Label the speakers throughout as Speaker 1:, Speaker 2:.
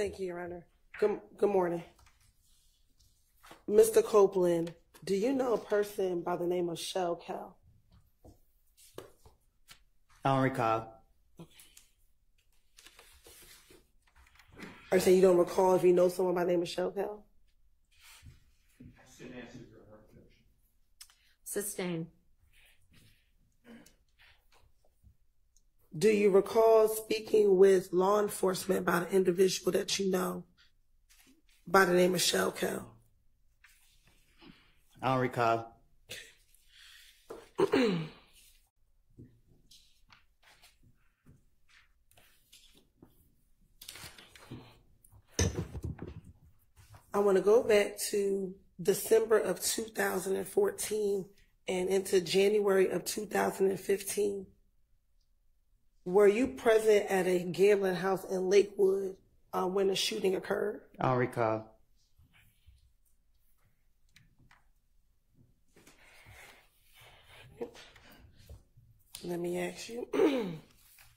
Speaker 1: Thank you, Your Honor. Good, good morning. Mr. Copeland, do you know a person by the name of Shell Cal?
Speaker 2: I don't recall.
Speaker 1: Are you saying you don't recall if you know someone by the name of Shell Cal?
Speaker 3: Sustain.
Speaker 1: Do you recall speaking with law enforcement about an individual that you know by the name of Shell Cal?
Speaker 2: I don't recall.
Speaker 1: I want to go back to December of 2014 and into January of 2015. Were you present at a gambling house in Lakewood uh, when the shooting occurred?
Speaker 2: I don't recall.
Speaker 1: Let me ask you.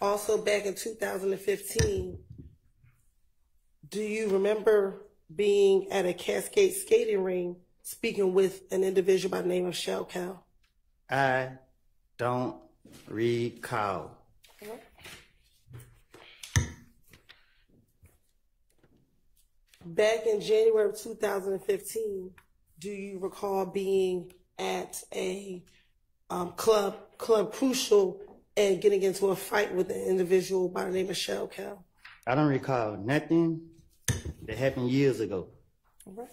Speaker 1: also, back in 2015, do you remember being at a Cascade skating ring speaking with an individual by the name of Shell Cal?
Speaker 2: I don't recall.
Speaker 1: Back in January of 2015, do you recall being at a um, club, Club Crucial, and getting into a fight with an individual by the name of Shell Cal?
Speaker 2: I don't recall nothing that happened years ago.
Speaker 1: All right.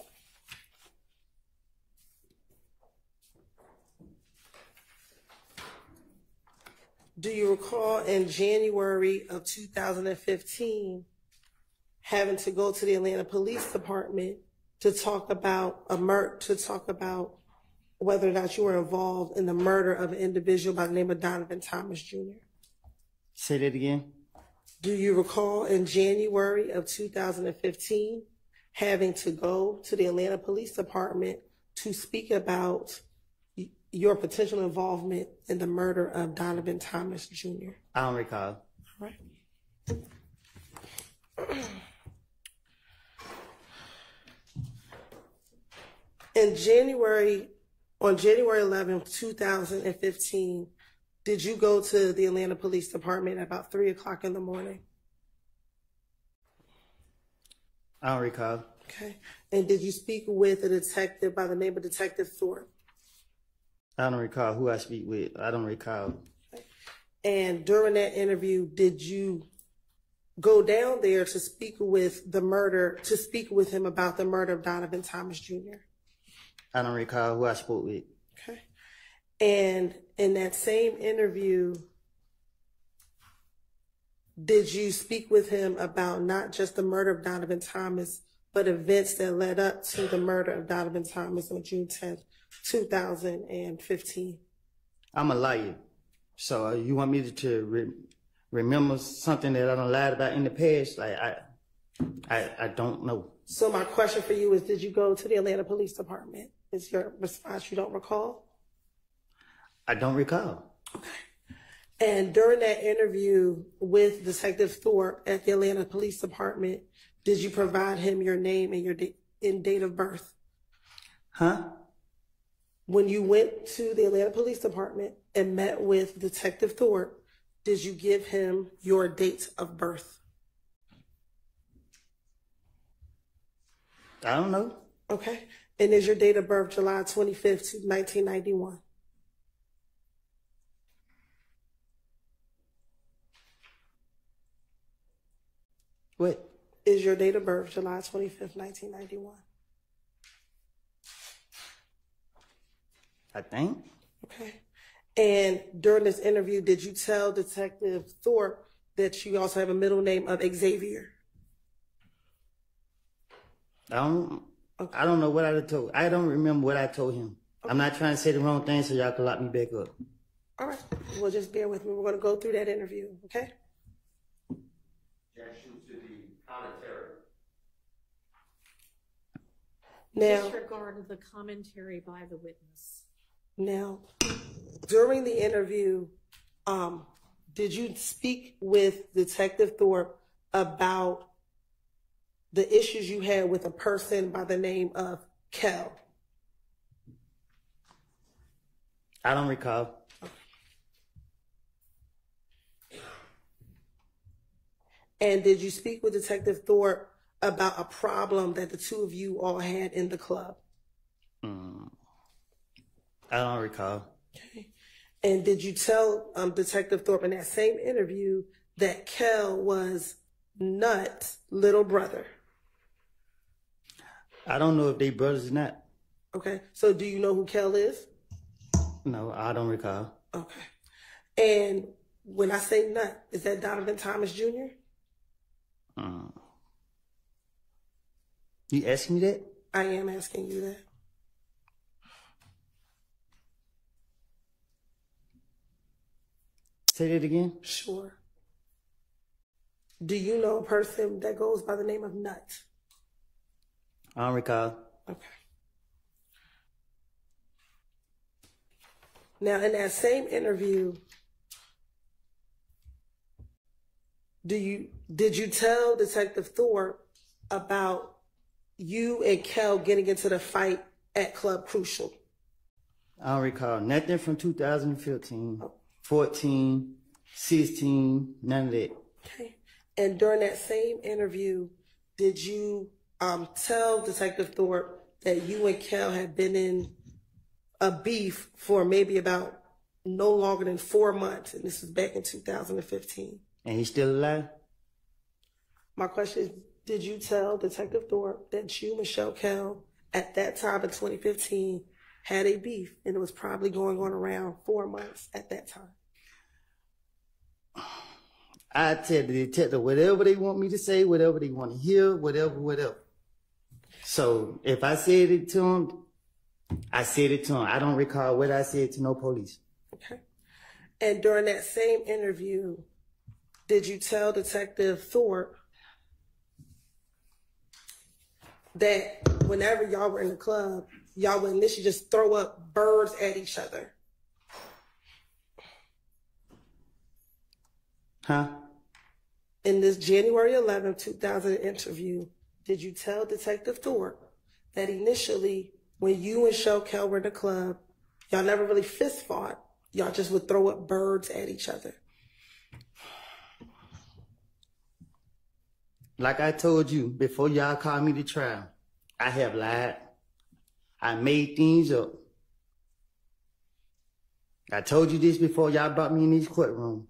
Speaker 1: Do you recall in January of 2015 having to go to the Atlanta Police Department to talk about a mur- to talk about whether or not you were involved in the murder of an individual by the name of Donovan Thomas Jr.?
Speaker 2: Say that again.
Speaker 1: Do you recall in January of 2015 having to go to the Atlanta Police Department to speak about your potential involvement in the murder of Donovan Thomas Jr.?
Speaker 2: I don't recall.
Speaker 1: Right. In January, on January 11th, 2015, did you go to the Atlanta Police Department at about three o'clock in the morning?
Speaker 2: I don't recall.
Speaker 1: Okay. And did you speak with a detective by the name of Detective Thorpe?
Speaker 2: I don't recall who I speak with. I don't recall.
Speaker 1: And during that interview, did you go down there to speak with the murder, to speak with him about the murder of Donovan Thomas Jr.?
Speaker 2: I don't recall who I spoke with.
Speaker 1: Okay. And in that same interview, did you speak with him about not just the murder of Donovan Thomas, but events that led up to the murder of Donovan Thomas on June 10th, 2015?
Speaker 2: I'm a liar. So uh, you want me to, to re- remember something that I don't lied about in the past? Like I, I, I don't know.
Speaker 1: So my question for you is, did you go to the Atlanta Police Department? Is your response you don't recall?
Speaker 2: I don't recall. Okay.
Speaker 1: And during that interview with Detective Thorpe at the Atlanta Police Department, did you provide him your name and your da- and date of birth?
Speaker 2: Huh?
Speaker 1: When you went to the Atlanta Police Department and met with Detective Thorpe, did you give him your date of birth?
Speaker 2: I don't know.
Speaker 1: Okay. And is your date of birth July 25th, 1991?
Speaker 2: What?
Speaker 1: Is your date of birth July 25th, 1991?
Speaker 2: I think.
Speaker 1: Okay. And during this interview, did you tell Detective Thorpe that you also have a middle name of Xavier?
Speaker 2: I don't. I don't know what I told. I don't remember what I told him. I'm not trying to say the wrong thing so y'all can lock me back up.
Speaker 1: All right. Well, just bear with me. We're going to go through that interview. Okay.
Speaker 2: Objection to the commentary.
Speaker 1: Now,
Speaker 3: Disregard the commentary by the witness.
Speaker 1: now, during the interview, um, did you speak with Detective Thorpe about the issues you had with a person by the name of Kel?
Speaker 2: I don't recall.
Speaker 1: And did you speak with Detective Thorpe about a problem that the two of you all had in the club?
Speaker 2: I don't recall. Okay.
Speaker 1: And did you tell um, Detective Thorpe in that same interview that Kel was Nut's little brother?
Speaker 2: I don't know if they brothers or not.
Speaker 1: Okay, so do you know who Kel is?
Speaker 2: No, I don't recall.
Speaker 1: Okay. And when I say Nut, is that Donovan Thomas Jr.?
Speaker 2: Um, You asking me that?
Speaker 1: I am asking you that.
Speaker 2: Say that again.
Speaker 1: Sure. Do you know a person that goes by the name of Nut?
Speaker 2: I don't recall.
Speaker 1: Okay. Now, in that same interview, do you did you tell Detective Thorpe about you and Kel getting into the fight at Club Crucial?
Speaker 2: I don't recall nothing from 2015, 14, 16, none of that.
Speaker 1: Okay. And during that same interview, did you um, tell Detective Thorpe that you and Kel had been in a beef for maybe about no longer than four months? And this was back in 2015.
Speaker 2: And he's still alive?
Speaker 1: My question is, did you tell Detective Thorpe that you, Michelle Kell, at that time in 2015, had a beef and it was probably going on around four months at that time?
Speaker 2: I tell the detective whatever they want me to say, whatever they want to hear, whatever, whatever. So if I said it to him, I said it to him. I don't recall what I said to no police.
Speaker 1: Okay. And during that same interview, did you tell Detective Thorpe that whenever y'all were in the club, y'all would initially just throw up birds at each other?
Speaker 2: Huh?
Speaker 1: In this January 11, 2000 interview, did you tell Detective Thorpe that initially, when you and Shell Kel were in the club, y'all never really fist fought? Y'all just would throw up birds at each other.
Speaker 2: Like I told you before y'all called me to trial, I have lied. I made things up. I told you this before y'all brought me in this courtroom.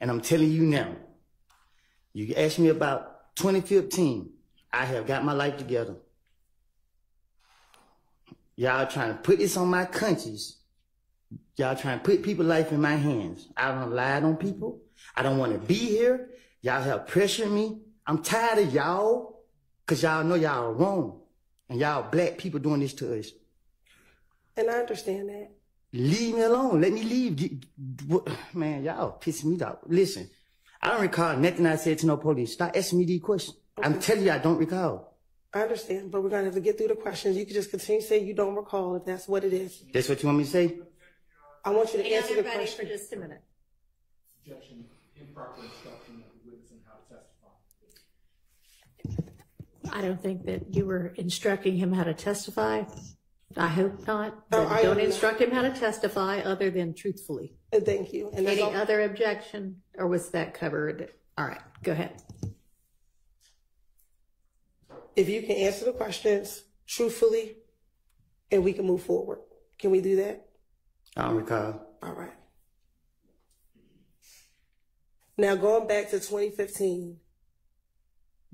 Speaker 2: And I'm telling you now, you asked me about 2015. I have got my life together. Y'all trying to put this on my conscience. Y'all trying to put people's life in my hands. I don't lied on people. I don't want to be here. Y'all have pressured me. I'm tired of y'all because y'all know y'all are wrong. And y'all black people doing this to us.
Speaker 1: And I understand that.
Speaker 2: Leave me alone. Let me leave. Man, y'all pissing me off. Listen, I don't recall nothing I said to no police. Stop asking me these questions. I'm telling you, I don't recall.
Speaker 1: I understand, but we're gonna have to get through the questions. You can just continue to say you don't recall if that's what it is.
Speaker 2: That's what you want me to say?
Speaker 1: I want you to
Speaker 3: Hang
Speaker 1: answer the
Speaker 3: question. for just a minute.
Speaker 4: Objection, improper instruction of the witness on how to testify.
Speaker 3: I don't think that you were instructing him how to testify. I hope not.
Speaker 1: No,
Speaker 3: But
Speaker 1: I
Speaker 3: Don't
Speaker 1: am
Speaker 3: instruct him how to testify other than truthfully.
Speaker 1: Uh, Thank you. And that's
Speaker 3: Any
Speaker 1: all,
Speaker 3: other objection, or was that covered? All right, go ahead.
Speaker 1: if you can answer the questions truthfully, and we can move forward. Can we do that?
Speaker 2: I don't recall.
Speaker 1: All right. Now going back to 2015,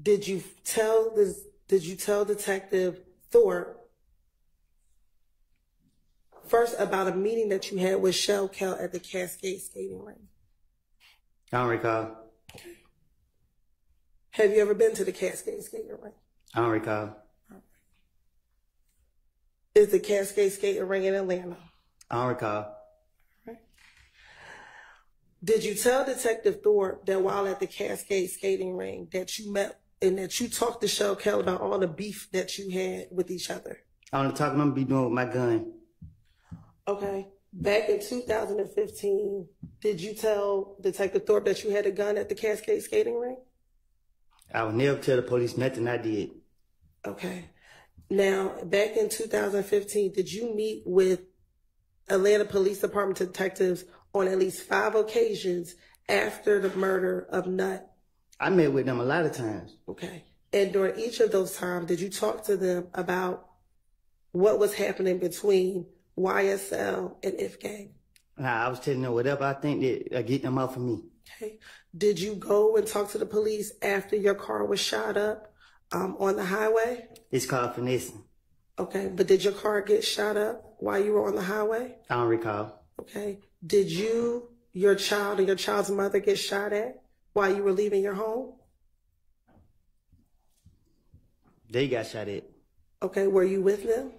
Speaker 1: did you tell this? Did you tell Detective Thorpe first about a meeting that you had with Shell Kel at the Cascade Skating Ring?
Speaker 2: I don't recall.
Speaker 1: Have you ever been to the Cascade Skating Ring?
Speaker 2: I don't recall.
Speaker 1: Is the Cascade Skating Ring in Atlanta?
Speaker 2: I don't recall.
Speaker 1: Did you tell Detective Thorpe that while at the Cascade Skating Ring that you met and that you talked to Shell Kel about all the beef that you had with each other?
Speaker 2: I don't talk I'm gonna be doing with my gun.
Speaker 1: Okay. Back in 2015, did you tell Detective Thorpe that you had a gun at the Cascade Skating Ring?
Speaker 2: I would never tell the police nothing I did.
Speaker 1: Okay. Now, back in 2015, did you meet with Atlanta Police Department detectives on at least five occasions after the murder of Nut?
Speaker 2: I met with them a lot of times.
Speaker 1: Okay. And during each of those times, did you talk to them about what was happening between YSL and?
Speaker 2: Nah, I was telling them whatever I think that uh, get them off of me.
Speaker 1: Okay. Did you go and talk to the police after your car was shot up um, on the highway?
Speaker 2: It's called finessing.
Speaker 1: Okay. But did your car get shot up while you were on the highway?
Speaker 2: I don't recall.
Speaker 1: Okay. Did you, your child, and your child's mother get shot at while you were leaving your home?
Speaker 2: They got shot at.
Speaker 1: Okay. Were you with them?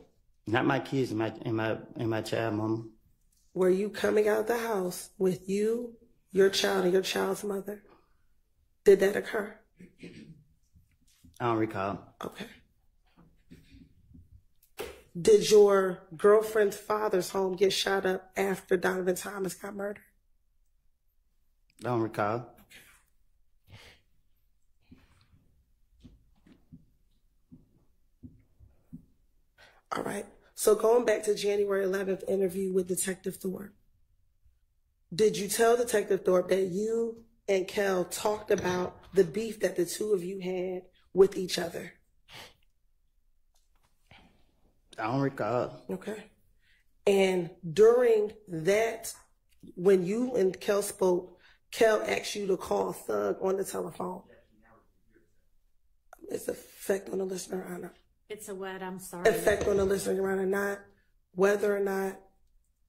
Speaker 2: Not my kids and my and my and my child mama.
Speaker 1: Were you coming out of the house with you, your child, and your child's mother? Did that occur?
Speaker 2: I don't recall.
Speaker 1: Okay. Did your girlfriend's father's home get shot up after Donovan Thomas got murdered?
Speaker 2: I don't recall.
Speaker 1: All right. So going back to January 11th interview with Detective Thorpe, did you tell Detective Thorpe that you and Kel talked about the beef that the two of you had with each other?
Speaker 2: I don't recall.
Speaker 1: Okay. And during that, when you and Kel spoke, Kel asked you to call Thug on the telephone. It's effect on the listener, Anna.
Speaker 3: It's a what? I'm sorry.
Speaker 1: Effect on the listener, Your or not whether or not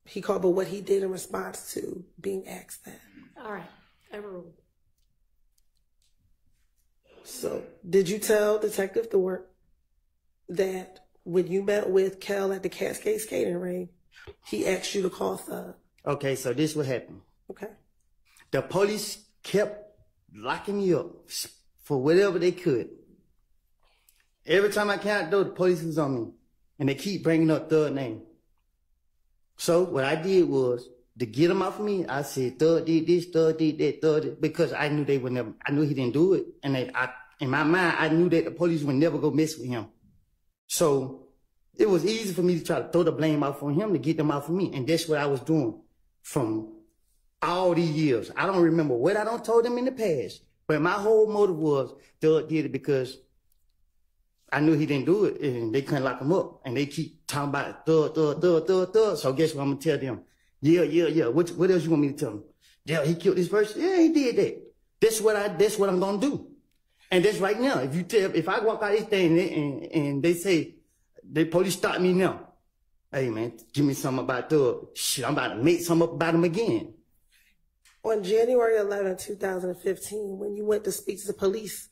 Speaker 1: he called, but what he did in response to being asked that.
Speaker 3: All right. Overruled.
Speaker 1: So, did you tell Detective Thorpe that when you met with Kel at the Cascade skating ring, he asked you to call Thug?
Speaker 2: Okay, so this what happened.
Speaker 1: Okay.
Speaker 2: The police kept locking me up for whatever they could. Every time I came out the police is on me, and they keep bringing up Thug name. So what I did was to get them off of me. I said Thug did this, Thug did that, Thug did, because I knew they would never. I knew he didn't do it, and they, I, in my mind, I knew that the police would never go mess with him. So it was easy for me to try to throw the blame off on him to get them off of me, and that's what I was doing from all these years. I don't remember what I don't told them in the past, but my whole motive was Thug did it because I knew he didn't do it, and they couldn't lock him up, and they keep talking about Thug, Thug, Thug, Thug, Thug. So guess what I'm gonna tell them? Yeah, yeah, yeah. What, what else you want me to tell them? Yeah, he killed this person. Yeah, he did that. That's what I. That's what I'm gonna do. And that's right now. If you tell, if I walk out this thing and, they- and, and they say, the police stop me now. Hey man, give me something about Thug. Shit, I'm about to make something up about him again.
Speaker 1: On January 11, 2015, when you went to speak to the police,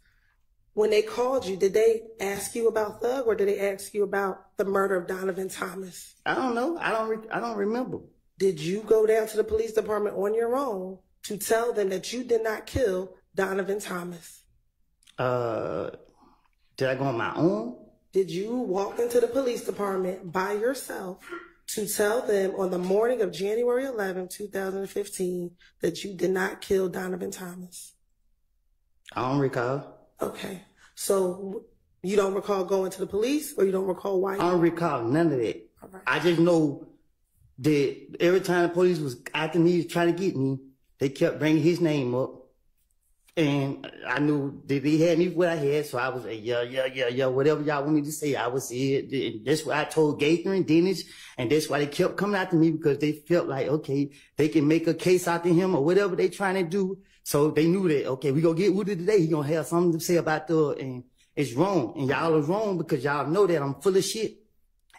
Speaker 1: when they called you, did they ask you about Thug or did they ask you about the murder of Donovan Thomas?
Speaker 2: I don't know. I don't. Re- I don't remember.
Speaker 1: Did you go down to the police department on your own to tell them that you did not kill Donovan Thomas?
Speaker 2: Uh, did I go on my own?
Speaker 1: Did you walk into the police department by yourself to tell them on the morning of January 11, 2015, that you did not kill Donovan Thomas?
Speaker 2: I don't recall.
Speaker 1: Okay. So you don't recall going to the police or you don't recall why?
Speaker 2: I don't recall none of that.
Speaker 1: Right.
Speaker 2: I just know that every time the police was after me, trying to get me, they kept bringing his name up. And I knew that they had me what I had, so I was like, yeah, yeah, yeah, yeah, whatever y'all want me to say, I was say it. And that's what I told Gaither and Dennis, and that's why they kept coming after me because they felt like, okay, they can make a case out to him or whatever they trying to do. So they knew that, okay, we gonna get Woody today, he gonna have something to say about the, and it's wrong. And y'all are wrong because y'all know that I'm full of shit.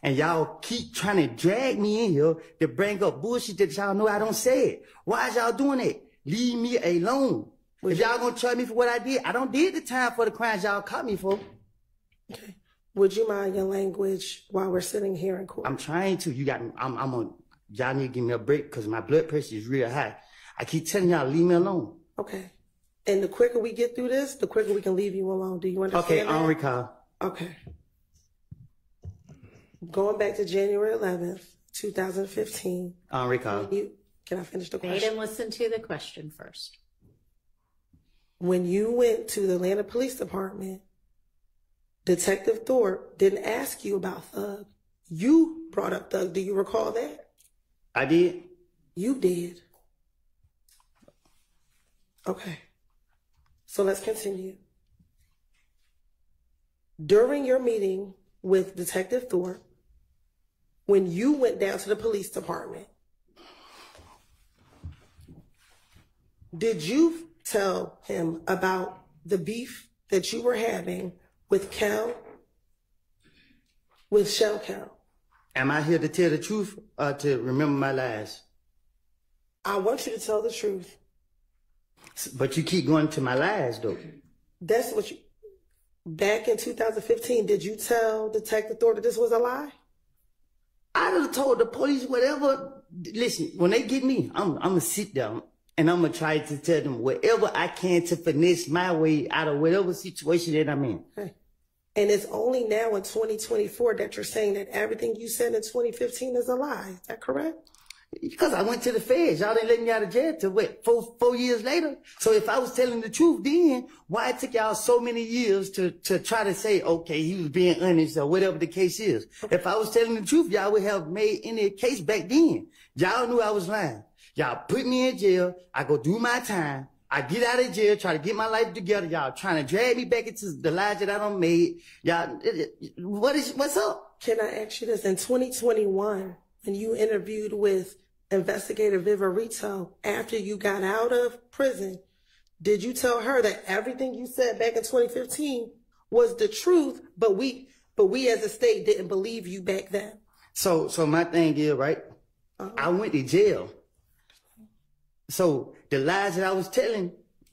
Speaker 2: And y'all keep trying to drag me in here to bring up bullshit that y'all know I don't say it. Why is y'all doing that? Leave me alone. If y'all gonna charge me for what I did, I don't did the time for the crimes y'all caught me for.
Speaker 1: Okay. Would you mind your language while we're sitting here in court?
Speaker 2: I'm trying to. You got. I'm. I'm on. Y'all need to give me a break because my blood pressure is real high. I keep telling y'all leave me alone.
Speaker 1: Okay. And the quicker we get through this, the quicker we can leave you alone. Do you understand?
Speaker 2: Okay, I
Speaker 1: that?
Speaker 2: don't recall.
Speaker 1: Okay. Going back to January 11th, 2015.
Speaker 2: I don't recall.
Speaker 1: You, can I finish the
Speaker 3: Made
Speaker 1: question?
Speaker 3: him listen to the question first.
Speaker 1: when you went to the Atlanta Police Department, Detective Thorpe didn't ask you about Thug. You brought up Thug. Do you recall that?
Speaker 2: I did.
Speaker 1: You did. Okay. So let's continue. During your meeting with Detective Thorpe, when you went down to the police department, did you tell him about the beef that you were having with Cal, with Shell Cal?
Speaker 2: Am I here to tell the truth or to remember my lies?
Speaker 1: I want you to tell the truth.
Speaker 2: But you keep going to my lies though.
Speaker 1: That's what you. Back in 2015, did you tell Detective Thorpe that this was a lie?
Speaker 2: I done told the police whatever. Listen, when they get me, I'm I'm gonna sit down and I'm gonna try to tell them whatever I can to finesse my way out of whatever situation that I'm in.
Speaker 1: Okay. And it's only now in 2024 that you're saying that everything you said in 2015 is a lie. Is that correct?
Speaker 2: Because I went to the feds, y'all didn't let me out of jail till what four four years later. So if I was telling the truth then, why it took y'all so many years to to try to say okay he was being honest or whatever the case is? If I was telling the truth, y'all would have made any case back then. Y'all knew I was lying. Y'all put me in jail. I go do my time. I get out of jail, try to get my life together. Y'all trying to drag me back into the lies that I done made. Y'all, what is what's up?
Speaker 1: Can I ask you this? In 2021, when you interviewed with investigator Viverito after you got out of prison, did you tell her that everything you said back in 2015 was the truth, but we but we as a state didn't believe you back then?
Speaker 2: So, so my thing is, right? Uh-huh. I went to jail. So the lies that I was telling,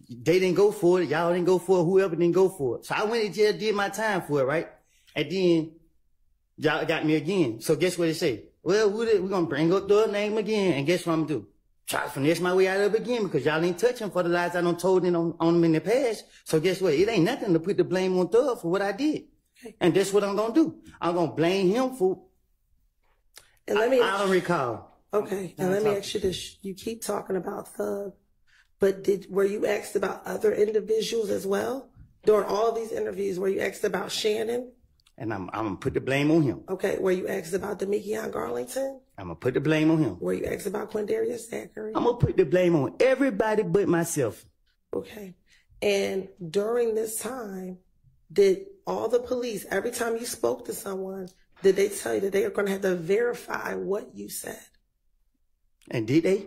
Speaker 2: they didn't go for it. Y'all didn't go for it. Whoever didn't go for it. So I went to jail, did my time for it, right? And then y'all got me again. So guess what they say? Well, we we're gonna bring up the name again, and guess what I'm gonna do? Try to finesse my way out of it again because y'all ain't touching for the lies I done told them on, on them in the past. So guess what? It ain't nothing to put the blame on Thug for what I did. And that's what I'm gonna do. I'm gonna blame him for
Speaker 1: And let me
Speaker 2: I, I don't recall.
Speaker 1: Okay, and let me ask you this: You keep talking about Thug, but did were you asked about other individuals as well during all these interviews? Were you asked about Shannon?
Speaker 2: And I'm I'm gonna put the blame on him.
Speaker 1: Okay, were you asked about Demekion Garlington?
Speaker 2: I'm gonna put the blame on him.
Speaker 1: Were you asked about Quindarius Zachary?
Speaker 2: I'm gonna put the blame on everybody but myself.
Speaker 1: Okay, and during this time, did all the police every time you spoke to someone, did they tell you that they are going to have to verify what you said?
Speaker 2: And did they?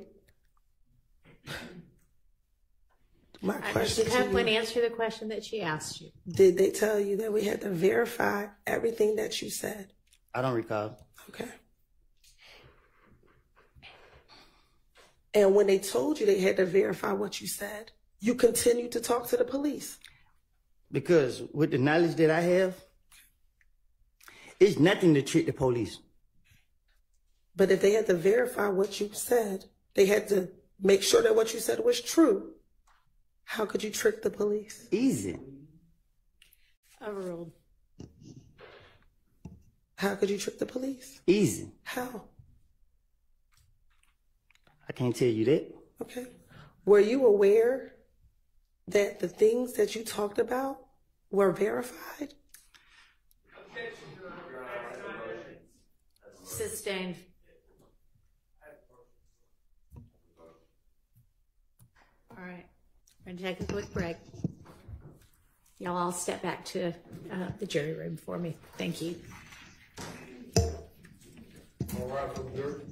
Speaker 1: My
Speaker 3: I just
Speaker 1: question
Speaker 3: have
Speaker 1: to
Speaker 3: one
Speaker 1: you:
Speaker 3: answer the question that she asked you.
Speaker 1: Did they tell you that we had to verify everything that you said?
Speaker 2: I don't recall.
Speaker 1: Okay. And when they told you they had to verify what you said, you continued to talk to the police.
Speaker 2: Because with the knowledge that I have, it's nothing to trick the police.
Speaker 1: But if they had to verify what you said, they had to make sure that what you said was true. How could you trick the police?
Speaker 2: Easy.
Speaker 3: Overruled.
Speaker 1: How could you trick the police?
Speaker 2: Easy.
Speaker 1: How?
Speaker 2: I can't tell you that.
Speaker 1: Okay. Were you aware that the things that you talked about were verified?
Speaker 3: Sustained. All right. We're going to take a quick break. Y'all all step back to uh, the jury room for me. Thank you.
Speaker 5: All right.